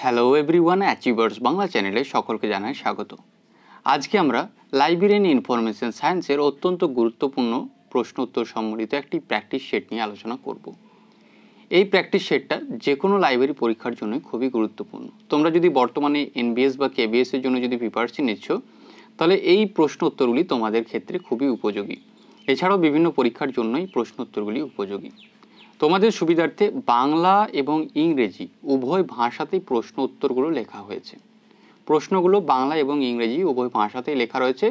Hello everyone achievers Bangla চ্যানেলে সকলকে জানাই স্বাগত। আজকে আমরা লাইব্রেরি ইনফরমেশন সায়েন্সের অত্যন্ত গুরুত্বপূর্ণ প্রশ্ন উত্তর সম্বলিত একটি প্র্যাকটিস সেট নিয়ে আলোচনা করব। এই প্র্যাকটিস সেটটা যে কোনো লাইব্রেরি পরীক্ষার জন্য খুবই গুরুত্বপূর্ণ। তোমরা যদি বর্তমানে এনবিএস বা কেবিএস এর জন্য যদি প্রিপারেশন নিচ্ছ, তাহলে এই প্রশ্ন উত্তরগুলি তোমাদের ক্ষেত্রে খুবই উপযোগী। এছাড়াও বিভিন্ন পরীক্ষার জন্যই প্রশ্ন উত্তরগুলি উপযোগী। তোমাদের সুবিধার্থে বাংলা এবং ইংরেজি উভয় ভাষাতেই প্রশ্ন উত্তরগুলো লেখা হয়েছে। প্রশ্নগুলো বাংলা এবং ইংরেজি উভয় ভাষাতেই লেখা রয়েছে।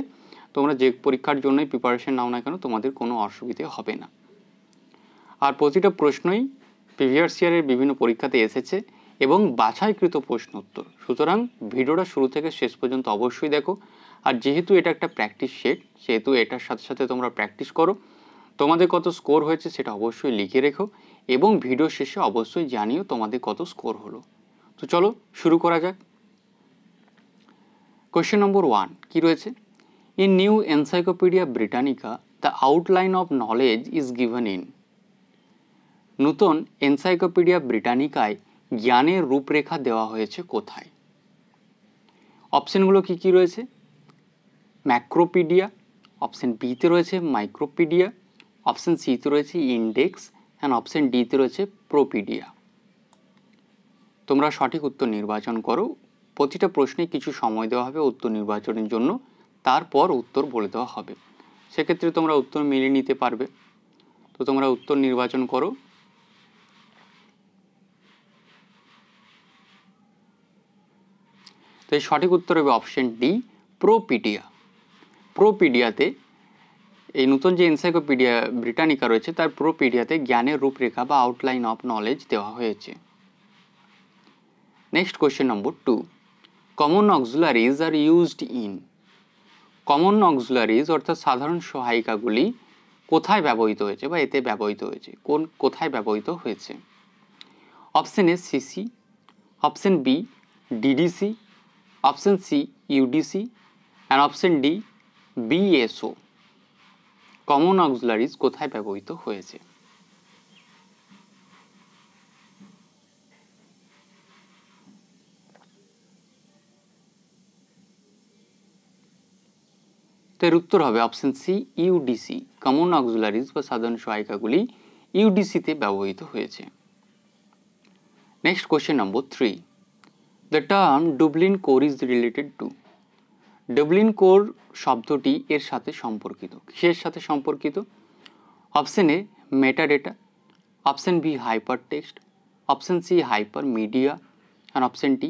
তোমরা যে পরীক্ষার জন্যই প্রিপারেশন নাও না কেন, তোমাদের কোনো অসুবিধে হবে না। আর প্রতিটা প্রশ্নই প্রিভিয়াস ইয়ারের বিভিন্ন পরীক্ষাতে এসেছে এবং বাছাইকৃত প্রশ্ন উত্তর। সুতরাং ভিডিওটা শুরু থেকে শেষ পর্যন্ত অবশ্যই দেখো। আর যেহেতু এটা একটা প্র্যাকটিস সেট সেহেতু এটার সাথে সাথে তোমরা প্র্যাকটিস করো। তোমাদের কত স্কোর হয়েছে সেটা অবশ্যই লিখে রেখো এবং ভিডিও শেষে অবশ্যই জানিও তোমাদের কত স্কোর হলো। তো চলো শুরু করা যাক। কোয়েশ্চেন নম্বর ওয়ান কী রয়েছে? In new encyclopaedia Britannica the outline of knowledge is given in নূতন এনসাইক্লোপিডিয়া ব্রিটানিকায় জ্ঞানের রূপরেখা দেওয়া হয়েছে কোথায়? অপশনগুলো কি কি রয়েছে? ম্যাক্রোপিডিয়া অপশন বিতে রয়েছে মাইক্রোপিডিয়া অপশন সিতে রয়েছে ইন্ডেক্স অ্যান্ড অপশান ডিতে রয়েছে প্রোপিডিয়া তোমরা সঠিক উত্তর নির্বাচন করো। প্রতিটা প্রশ্নে কিছু সময় দেওয়া হবে উত্তর নির্বাচনের জন্য। তারপর উত্তর বলে দেওয়া হবে। সেক্ষেত্রে তোমরা উত্তর মিলিয়ে নিতে পারবে। তো তোমরা উত্তর নির্বাচন করো। তো সঠিক উত্তর হবে অপশন ডি প্রোপিডিয়া প্রোপিডিয়াতে এই নতুন যে এনসাইক্লোপিডিয়া ব্রিটানিকা রয়েছে, তার প্রোপিডিয়াতে জ্ঞানের রূপরেখা বা আউটলাইন অফ নলেজ দেওয়া হয়েছে। Next question number two common auxiliaries are used in common auxiliaries অর্থাৎ সাধারণ সহায়িকাগুলি কোথায় ব্যবহৃত হয়েছে বা এতে ব্যবহৃত হয়েছে? কোন, কোথায় ব্যবহৃত হয়েছে? Option A CC option B DDC option C UDC and option D BSO common auxiliaries কোথায় ব্যবহৃত হয়েছে? এর উত্তর হবে option C UDC common auxiliaries বা সাধারণ সহায়িকাগুলি ইউডিসিতে ব্যবহৃত হয়েছে। Next question number three the term Dublin Core is related to Dublin Core শব্দটি এর সাথে সম্পর্কিত। কিসের সাথে সম্পর্কিত? Option A metadata option B hypertext option C hypermedia and option D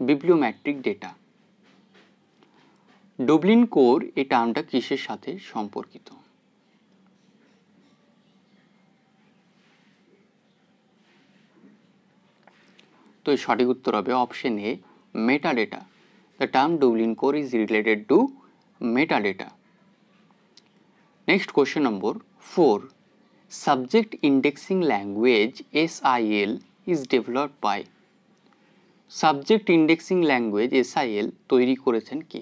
bibliometric data Dublin Core এই টার্মটা কিসের সাথে সম্পর্কিত? তো সঠিক উত্তর হবে option A metadata The term Dublin core is related to metadata. Next question number 4. Subject indexing language SIL is developed by subject indexing language SIL তৈরি করেছেন কে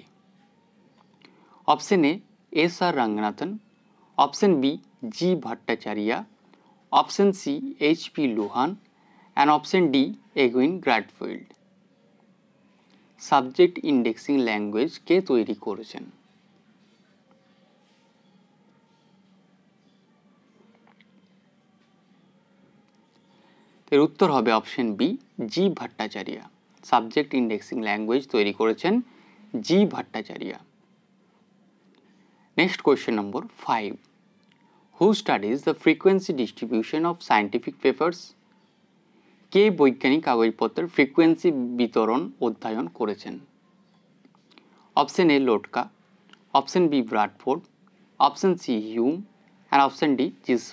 option A S R Ranganathan option B G Bhattacharya option C H P Luhn and option D Eugene Garfield subject indexing language কে তৈরি করেছেন? এর উত্তর হবে option B, G Bhattacharya. Subject indexing language তৈরি করেছেন G Bhattacharya. Next question number five. Who studies the frequency distribution of scientific papers কে বৈজ্ঞানিক কাগজপত্রের frequency বিতরণ অধ্যয়ন করেছেন? Option A Lotka, option B Bradford, option C Hulme and option D Zipf.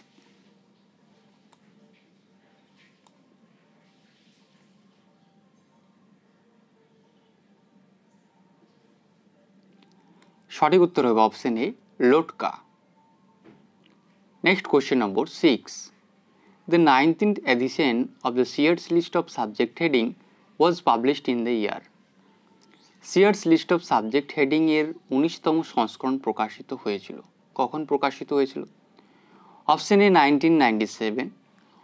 সঠিক উত্তর হবে option A Lotka. Next question number six The 19th edition of the Sears list of subject heading was published in the year. Sears list of subject heading উনিশতম সংস্করণ প্রকাশিত হয়েছিল। কখন প্রকাশিত হয়েছিল? Option A nineteen ninety seven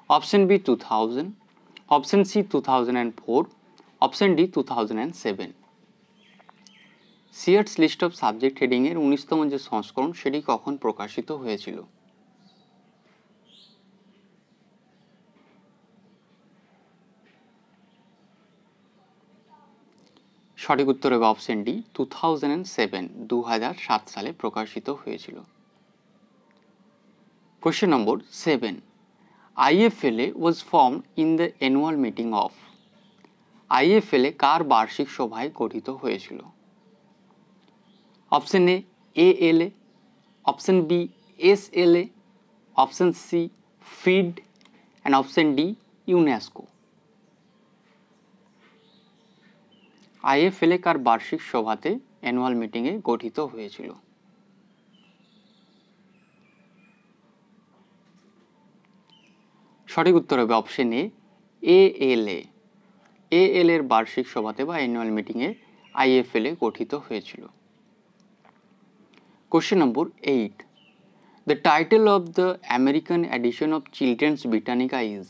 option B two thousand option C two thousand and four option D two thousand and seven Sears list of subject হেডিংয়ের উনিশতম যে সংস্করণ, সেটি কখন প্রকাশিত হয়েছিল? সঠিক উত্তর হবে option D two thousand seven দু হাজার সাত সালে প্রকাশিত হয়েছিল। Question number seven IFLA was form in the annual meeting of IFLA কার বার্ষিক সভায় গঠিত হয়েছিল? Option A A L A option B S L A option C FID and option D UNESCO IFLA কার বার্ষিক সভাতে অ্যানুয়াল মিটিংয়ে গঠিত হয়েছিল? সঠিক উত্তর হবে অপশন এ এল এ এল এর বার্ষিক সভাতে বা অ্যানুয়াল মিটিংয়ে আইএফএলএ গঠিত হয়েছিল। Question number eight. The title of the American edition of children's Britannica is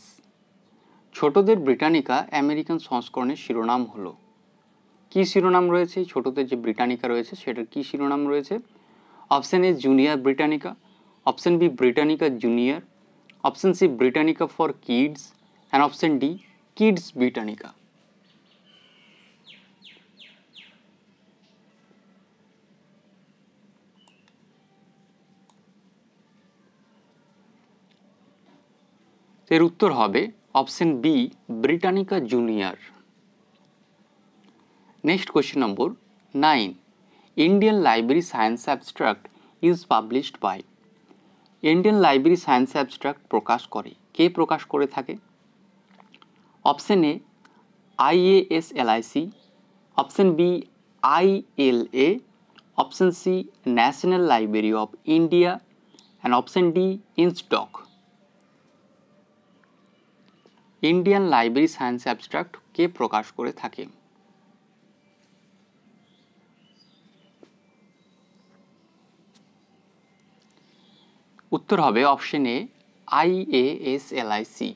ছোটদের ব্রিটানিকা আমেরিকান সংস্করণের শিরোনাম হলো। কি শিরোনাম রয়েছে? ছোটদের যে ব্রিটানিকা রয়েছে, সেটার কি শিরোনাম রয়েছে? Option A Junior Britannica, option B Britannica Junior, option C Britannica for Kids and option D Kids Britannica. এর উত্তর হবে option B Britannica Junior. Next question number nine Indian Library Science Abstract is published by Indian Library Science Abstract প্রকাশ করে। কে প্রকাশ করে থাকে? Option A IASLIC option B ILA option C National Library of India and option D INSDOC Indian Library Science Abstract কে প্রকাশ করে থাকে? উত্তর হবে option A IASLIC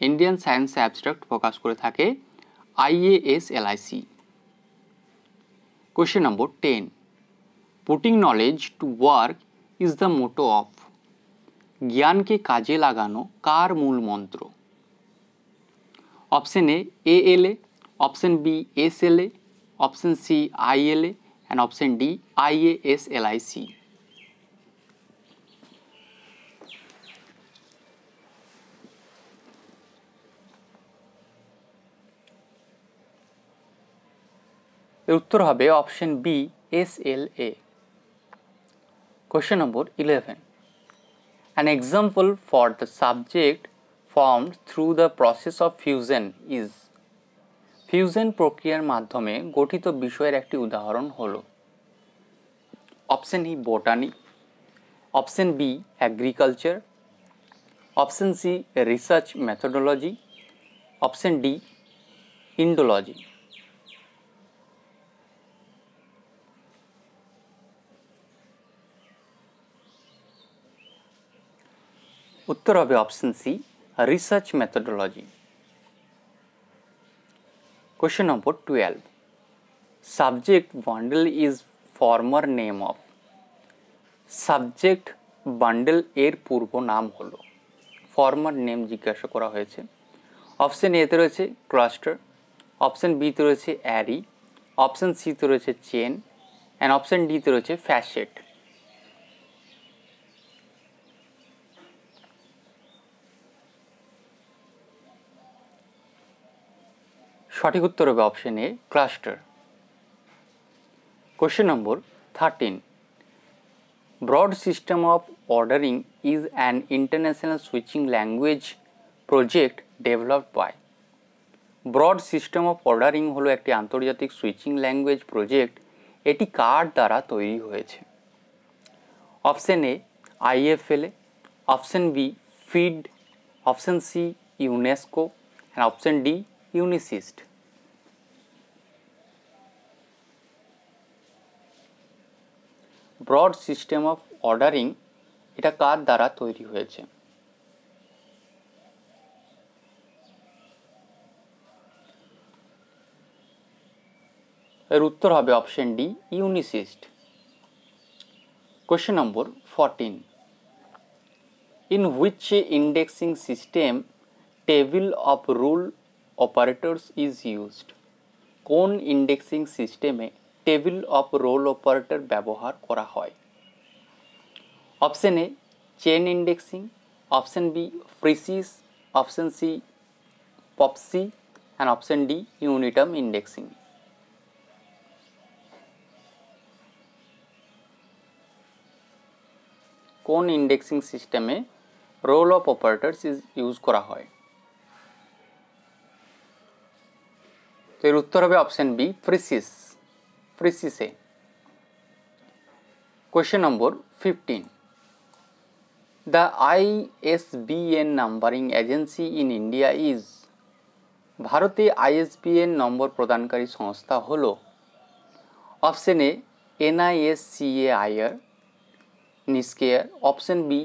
Indian Science Abstract প্রকাশ করে থাকে IASLIC question number ten putting knowledge to work is the motto of জ্ঞানকে কাজে লাগানো কার মূল মন্ত্র? Option A A L A option B S L A option C I L A and option D I A S L I C এর উত্তর হবে option B, S L A. Question number eleven an example for the subject formed through the process of fusion is fusion প্রক্রিয়ার মাধ্যমে গঠিত বিষয়ের একটি উদাহরণ হল option E botany option B agriculture option C research methodology option D Indology উত্তর হবে option C research methodology question number twelve subject bundle is former name of subject bundle এর পূর্ব নাম হলো। ফর্মার নেম জিজ্ঞাসা করা হয়েছে। অপশন এতে রয়েছে ক্লাস্টার অপশন বিতে রয়েছে অ্যারি অপশন সিতে রয়েছে চেন অ্যান্ড অপশন ডিতে রয়েছে ফ্যাশেট সঠিক উত্তর হবে option A cluster question number thirteen broad system of ordering is an international switching language project developed by broad system of ordering হলো একটি আন্তর্জাতিক সুইচিং ল্যাঙ্গুয়েজ প্রজেক্ট এটি কার দ্বারা তৈরি হয়েছে? Option A IFLA option B FID option C UNESCO and option D UNISIST broad system of ordering এটা কার দ্বারা তৈরি হয়েছে? এর উত্তর হবে option D UNISIST question number fourteen in which indexing system table of rule operators is used? কোন indexing সিস্টেমে টেবিল অফ রোল অপারেটর ব্যবহার করা হয়। Option A chain indexing, option B, PRECIS, option C, POPSI and option D, uniterm indexing. কোন indexing সিস্টেমে role of operators is use করা হয়? তো এর উত্তর হবে option B, ফ্রিসিস। ফ্রিসিসে question number fifteen the ISBN numbering agency in India is ভারতে ISBN number প্রদানকারী সংস্থা হল option A NISCAIR NISCAIR option B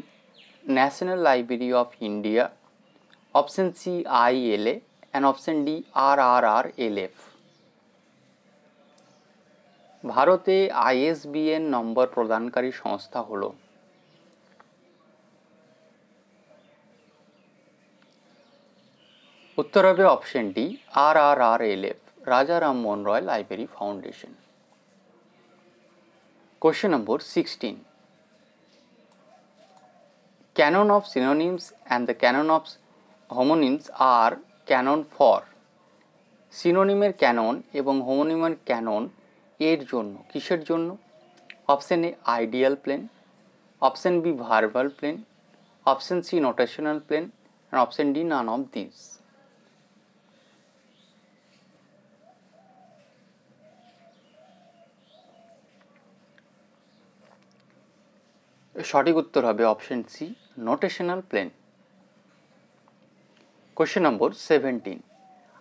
National Library of India option C ILA and option D R R R L F ভারতে ISBN number প্রদানকারী সংস্থা হল। উত্তর হবে option D R R R L F Raja Rammohun Roy Library Foundation. Question number sixteen canon of synonyms and the canon of homonyms are canon for সিনোনিমের canon এবং হোমোনিমের canon এর জন্য, কিসের জন্য? Option A ideal plane option B verbal plane option C notational plane option D none of this সঠিক উত্তর হবে option C notational plane question number seventeen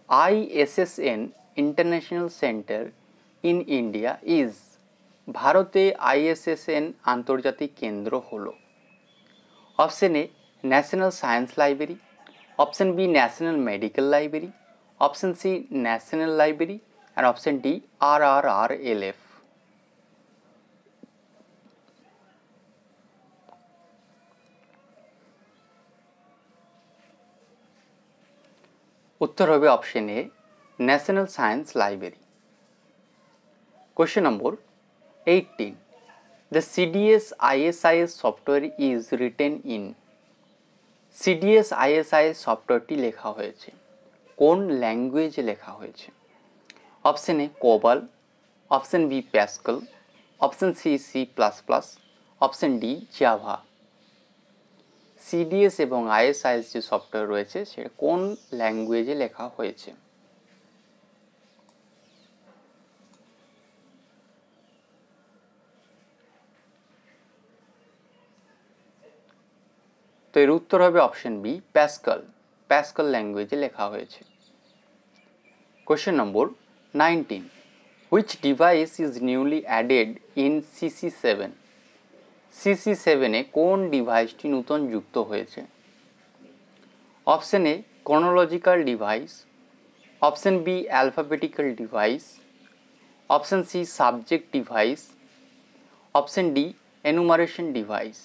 ISSN International Centre in India is, ভারতে ISSN আন্তর্জাতিক কেন্দ্র হল। Option A, National Science Library. Option B, National Medical Library. Option C, National Library. R option D R R R L F উত্তর হবে option A, National Science Library. Question number eighteen the CDS ISIS software is written in CDS ISIS সফটওয়্যারটি লেখা হয়েছে। কোন ল্যাঙ্গুয়েজে লেখা হয়েছে? Option A COBOL option B Pascal option C C plus plus option D Java CDS এবং ISIS যে software রয়েছে, সেটা কোন ল্যাঙ্গুয়েজে লেখা হয়েছে? তো এর উত্তর হবে অপশন বি প্যাসকাল প্যাসকাল ল্যাঙ্গুয়েজে লেখা হয়েছে। Question number nineteen which device is newly added in CC seven CC সেভেনে কোন ডিভাইসটি নূতন যুক্ত হয়েছে? Option A chronological device option B alphabetical device option C subject device option D enumeration device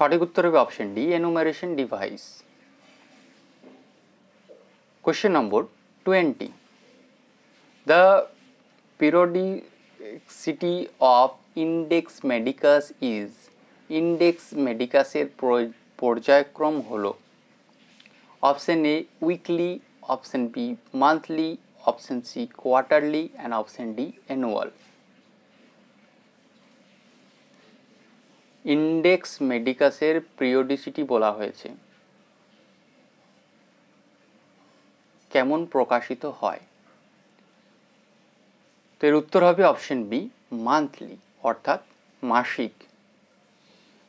সঠিক উত্তর হবে option D enumeration device Question number 20. The periodicity of Index Medicus is Index মেডিকাসের পর্যায়ক্রম হল option A weekly option B monthly option C quarterly and option D annual Index মেডিকাসের periodicity বলা হয়েছে। কেমন প্রকাশিত হয়? তো এর উত্তর হবে অপশন বি, মান্থলি, অর্থাৎ মাসিক।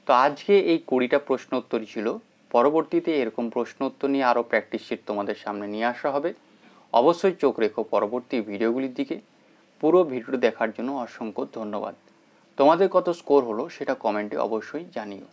তো আজকে এই কুড়িটা প্রশ্ন উত্তর ছিল। পরবর্তীতে এরকম প্রশ্ন উত্তর নিয়ে আরও প্র্যাকটিস শিট তোমাদের সামনে নিয়ে আসা হবে। অবশ্যই চোখ রেখো পরবর্তী ভিডিওগুলির দিকে। পুরো ভিডিও দেখার জন্য অসংখ্য ধন্যবাদ। তোমাদের কত স্কোর হলো সেটা কমেন্টে অবশ্যই জানিও।